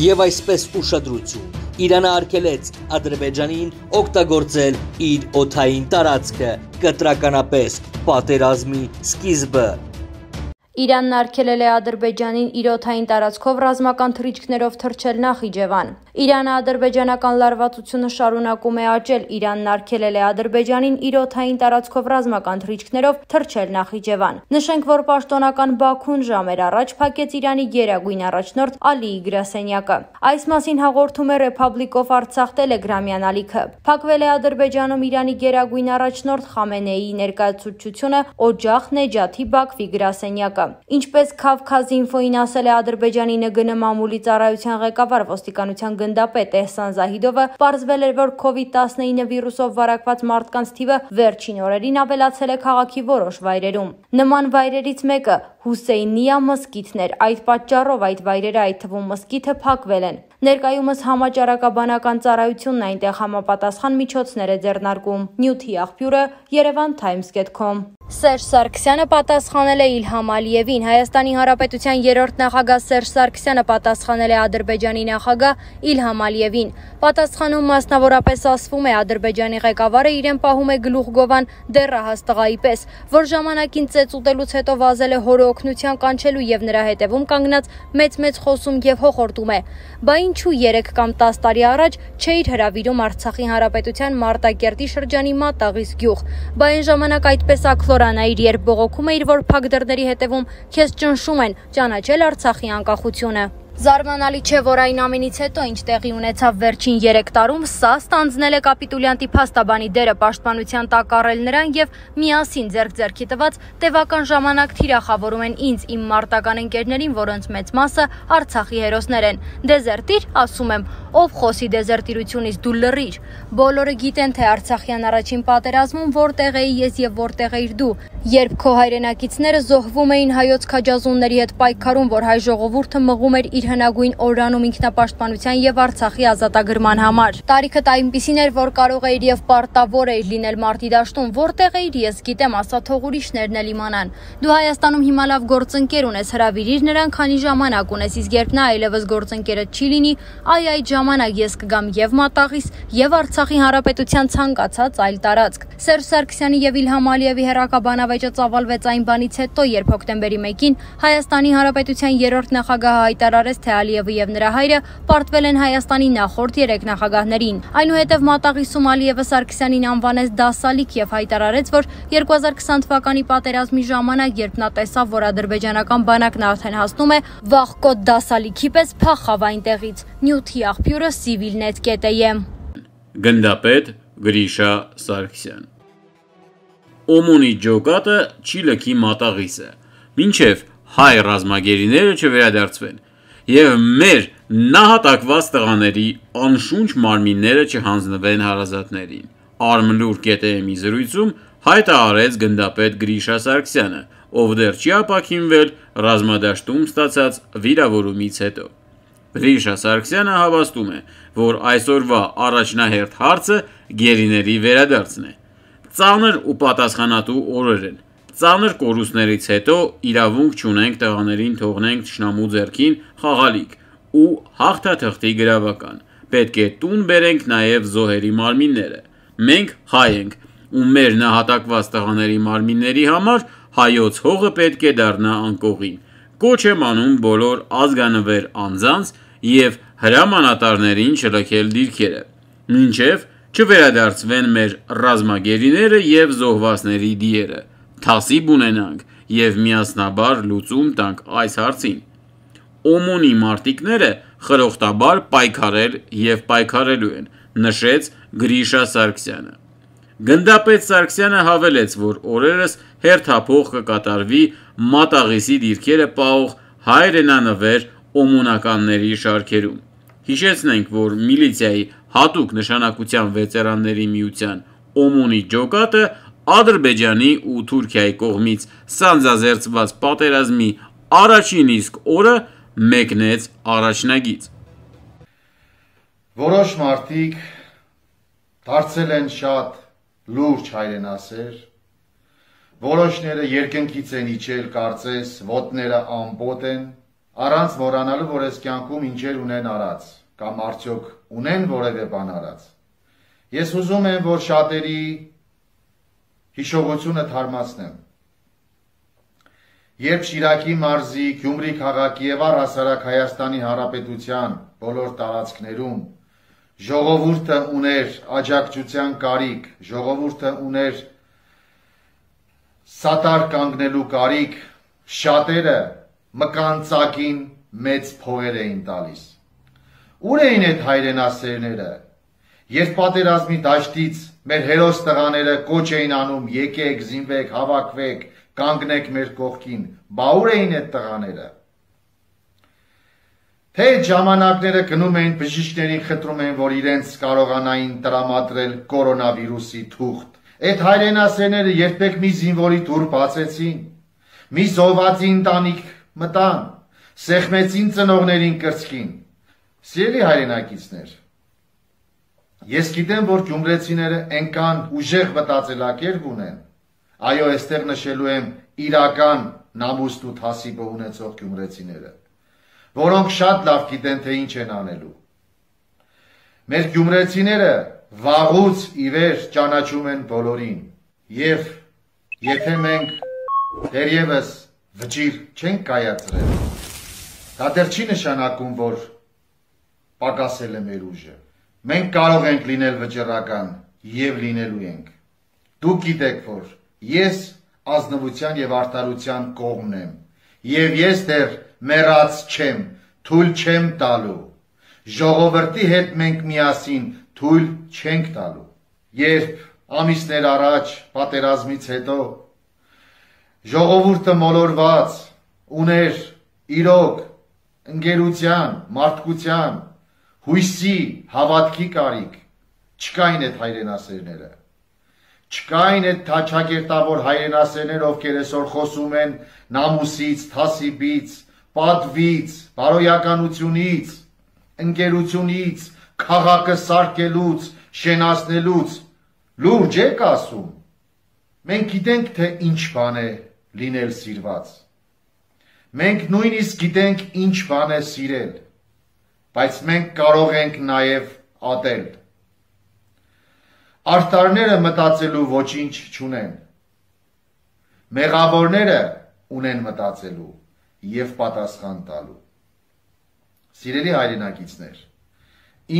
եւ այսպես ուշադրություն Իրանը արգելեց Ադրբեջանին օգտագործել իր օթային տարածքը կտրականապես պատերազմի սկիզբը Իրանն արգելել է Ադրբեջանին իր օդային տարածքով ռազմական թռիչքներով թռչել Նախիջևան։ Իրանը ադրբեջանական լարվածությունը շարունակում է աճել։ Իրանն արգելել է Ադրբեջանին իր օդային տարածքով ռազմական թռիչքներով թռչել Նախիջևան։ Նշենք, որ պաշտոնական Բաքուն ժամեր առաջ փակեց Իրանի գերագույն առաջնորդ Ալիի գրասենյակը։ Այս մասին հաղորդում է Republic of Artsakh Telegram-յան ալիքը։ Փակվել է Ադրբեջանում Իրանի գերագույն առաջնորդ Խամենեիի ներկայացուցչությունը Օջախ Նեջաթի Բաքվի գրասենյակը։ Ինչպես Kavkaz-Info-ին ասել է Ադրբեջանի ՆԳՆ մամուլի ծառայության ղեկավար ոստիկանության գնդապետ Էհսան Զահիդովը, պարզվել էր, որ COVID-19 վիրուսով վարակված մարդկանց թիվը վերջին օրերին ավելացել է քաղաքի որոշ վայրերում։ Նման վայրերից մեկը Հուսեյնիա մսկիթն էր։ Այդ պատճառով այդ վայրերը, այդ թվում մսկիթը փակվել են։ Ներկայումս համաճարակաբանական ծառայությունն այնտեղ համապատասխան միջոցներ է ձեռնարկում։ Նյութի աղբյուրը yerevantimes.com Սերժ Սարգսյանը պատասխանել է Իլհամ Ալիևին։ Հայաստանի Հանրապետության երրորդ նախագահ Սերժ Սարգսյանը պատասխանել է Ադրբեջանի նախագահ Իլհամ Ալիևին։ Պատասխանում մասնավորապես ասվում է Ադրբեջանի ղեկավարը իրեն պահում է գլուխգովան դեռահաս տղայի պես, որ ժամանակին ծեծ ուտելուց հետո վազել է հորը օգնության կանչելու եւ նրա հետևում կանգնած մեծ-մեծ խոսում եւ հոխորտում է։ Բա ինչու 3 կամ 10 տարի առաջ չէիր հրավիրում Արցախի Հանրապետության Մարտակերտի շրջանի Մատաղիս գյուղ։ Բա այն ժամանակ այդպես ակլոր կորանայիր, երբ բողոքում էիր, որ փակ դռների հետևում քեզ ճնշում են, ճանաչել Արցախի անկախությունը։ Զարմանալի չէ, որ այն ամենից հետո, ինչ տեղի ունեցավ վերջին 3 տարում, սա ստանձնել է կապիտուլյանտի փաստաբանի դերը պաշտպանության տակ առել նրան եւ միասին ձերք-ձերքի տված տևական ժամանակ թիրախավորում են ինձ իմ մարտական ընկերներին, որոնց մեծ մասը Արցախի հերոսներ են։ Դեզերտիր, ասում եմ, ով խոսի դեզերտիրությունից դու լռիր։ Բոլորը գիտեն, թե Արցախյան առաջին պատերազմում որտեղ էի ես եւ որտեղ էիր դու, երբ քո հայրենակիցները զոհվում էին հայոց քաջազունների հետ պայքարում, որ հայ ժողովուրդը մղում էր իր հնագույն օրանում ինքնապաշտպանության եւ Արցախի ազատագրման համար։ Տարիքդ այնպիսին էր, որ կարող էիր եւ պարտավոր էիր լինել մարտի դաշտում, որտեղ էիր ես գիտեմ, ասա թող ուրիշներն էլ իմանան։ Դու Հայաստանում հիմա լավ գործընկեր ունես, հravirիր նրան, քանի ժամանակ ունես, իսկ երբ նա այլևս գործընկերը չի լինի, այ այդ ժամանակ ես կգամ եւ Մատաղիս եւ Արցախի հանրապետության ցանկացած այլ տարածք։ Սերժ Սարգսյանի եւ Իլհամ Ալիևի հերակաբանավեճը ծավալվեց այն բանից հետո, երբ հոկտեմբերի 1-ին Հայաստանի հանրապետության երրորդ նախագահը հայտարարեց, թե Ալիևը եւ նրա հայրը պարտվել են Հայաստանի նախորդ երեք նախագահներին։ Այնուհետև Մատաղիսում Ալիևը Սարգսյանին անվանեց դասալիկ եւ հայտարարեց, որ 2020 թվականի պատերազմի ժամանակ, երբ նա տեսավ, որ ադրբեջանական բանակն արդեն հասնում է վախկոտ դասալիքի պես փախավ այնտեղից։ Նյութի աղբյուրը civilnet.am Գնդապետ Գրիշա Սարգսյան Օմոնի ջոկատը չի լքի մատաղիսը, մինչև հայ ռազմագերիները չվերադարձվեն եւ մեր նահատակված տղաների անշունչ մարմինները չհանձնվեն հարազատներին։ Armlur.am-ի զրույցում հայտարարեց գնդապետ Գրիշա Սարգսյանը, ով դեռ չի ապակինվել ռազմադաշտում ստացած վիրավորումից հետո։ Գրիշա Սարգսյանը հավաստում է, որ այսօրվա առաջնահերթ հարցը գերիների վերադարձն է։ Ծանր ու պատասխանատու օրեր են։ Ծանր կորուստներից հետո իրավունք չունենք տղաներին թողնենք ճշնամու ձեռքին խաղալիք ու հաղթաթղթի գրավական։ Պետք է տուն բերենք նաև զոհերի մարմինները։ Մենք հայ ենք, ու մեր նահատակված տղաների մարմինների համար հայոց հողը պետք է դառնա անկողին։ Կոչ եմ անում բոլոր ազգանվեր անձանց եւ հրամանատարներին չլքել դիրքերը։ Մինչև չվերադարձվեն մեր ռազմագերիները եւ զոհվածների դիերը թասիբ ունենանք եւ միասնաբար լուծում տանք այս հարցին։ Օմոնի մարտիկները խրոխտաբար պայքարել եւ պայքարելու են, նշեց Գրիշա Սարգսյանը։ Գնդապետ Սարգսյանը հավելեց, որ օրերս հերթափող կկատարվի մատաղիսի դիրքերը պահող հայրենանվեր օմոնականների շարքերում։ Հիշեցնենք, որ միլիցիայի հատուկ նշանակության վետերանների միության Օմոնի ջոկատը Ադրբեջանի ու Թուրքիայի կողմից սանձազերծված պատերազմի առաջին իսկ օրը մեկնեց առաջնագիծ։ Որոշ մարդիկ դարձել են շատ լուրջ հայրենասեր, որոշները երկնքից են իջել կարծես ոտները ամպոտ են, առանց մոռանալու, որ այս կյանքում ինչեր ունեն արած, կամ արդյոք ունեն որևէ բան արած։ Ես ուզում եմ, որ շատերի հիշողությունը թարմացնեմ։ Երբ Շիրակի մարզի, Գյումրի քաղաքի եւ առհասարակ Հայաստանի Հանրապետության բոլոր տարածքներում ժողովուրդը ուներ աջակցության կարիք, ժողովուրդը ուներ սատար կանգնելու կարիք, շատերը մկանցակին մեծ փողեր էին տալիս։ Ուր էին այդ հայրենասերները, երբ պատերազմի դաշտից մեր հերոս տղաները կոչ էին անում եկեք, զինվեք, հավաքվեք, կանգնեք մեր կողքին, բա ուր էին այդ տղաները։ Թե ժամանակները գնում էին բժիշկներին խնդրում էին, որ իրենց կարողանային տրամադրել կորոնավիրուսի թուղթ։ Այդ հայրենասերները երբեք մի զինվորի դուր բացեցին, մի զոհվածի ընտանիք մտան, սեղմեցին ծնողներին կրծքին։ Սիրելի հայրենակիցներ, ես գիտեմ, որ գյումրեցիները այնքան ուժեղ մտածելակերպ ունեն։ Այո, այստեղ նշելու եմ իրական նամուստ ու թասիբը ունեցող գյումրեցիները, որոնք շատ լավ գիտեն, թե ինչ են անելու։ Մեր գյումրեցիները վաղուց ի վեր ճանաչում են բոլորին եւ եթե մենք դերևս վճիր չենք կայացրել։ Դա դեռ չի նշանակում, որ պակասել է մեր ուժը։ Մենք կարող ենք լինել վճռական եւ լինելու ենք։ Դուք գիտեք, որ ես ազնվության եւ արտարության կողմն եմ եւ ես դեռ մեռած չեմ, թույլ չեմ տալու։ Ժողովրդի հետ մենք միասին թույլ չենք տալու։ Երբ ամիսներ առաջ պատերազմից հետո Ժողովուրդը մոլորված ուներ իրոք ընկերության, մարդկության, հույսի, հավատքի կարիք, չկային այդ հայրենասերները։ Չկային այդ թաչակերտավոր հայրենասերներ, ովքեր այսօր խոսում են նամուսից, թասիբից, պատվից, բարոյականությունից, ընկերությունից, քաղաքը սարքելուց, շենացնելուց, լուրջ եք ասում։ Մենք գիտենք, թե ինչ բան է լինել սիրված։ Մենք նույնիսկ գիտենք ինչ բան է սիրել, բայց մենք կարող ենք նաև ատել։ Արտարները մտածելու ոչինչ չունեն։ Մեղավորները ունեն մտածելու եւ պատասխան տալու։ Սիրելի հայրենակիցներ,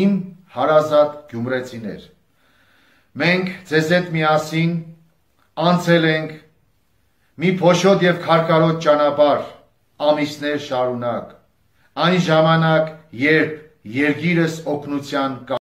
իմ հարազատ գյումրեցիներ, մենք ձեզ հետ միասին անցել ենք մի փոշոտ եւ քարկարոտ ճանապարհ ամիսներ շարունակ այն ժամանակ երբ երգիրս օգնության